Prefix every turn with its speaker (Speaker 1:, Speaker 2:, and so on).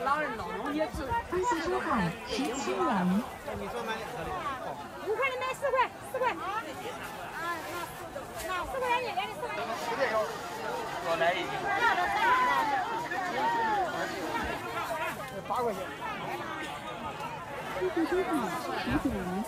Speaker 1: 老人老农收十七元
Speaker 2: 五块的买四块四块啊那四块钱。一斤四块钱。
Speaker 3: 一斤
Speaker 1: 八块钱。一斤收到十九元